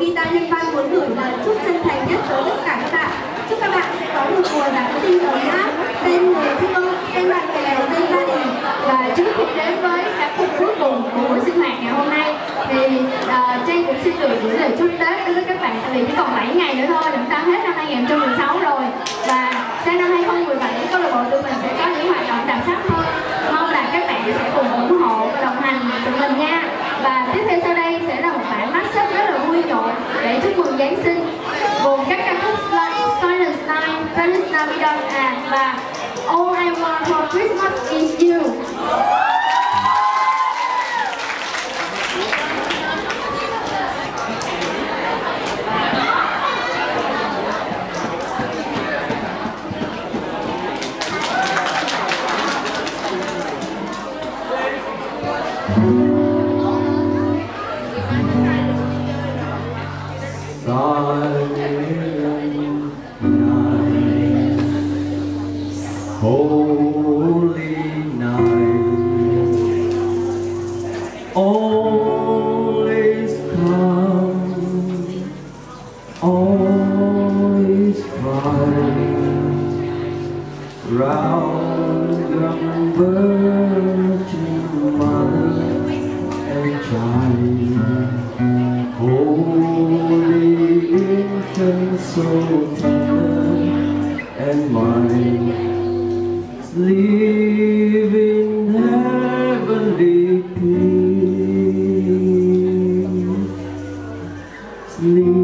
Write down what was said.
guitar nhân văn muốn gửi lời chúc chân thành nhất tới tất cả các bạn. Chúc các bạn sẽ có một mùa giáng sinh ấm áp bên người thương bên bạn bè bên gia đình. Và trước khi đến với các phút cuối cùng của buổi sinh hoạt ngày hôm nay. Thì uh, Trang cũng xin gửi gửi lời chúc Tết đối với các bạn. Tại vì chỉ còn 7 ngày nữa thôi làm sao hết năm 2016 Navidad và All I Want for Christmas is You Silent holy night, calm, all is bright, round young virgin mother and child. Holy infant, so tender and mild, sleep in heavenly peace, sleep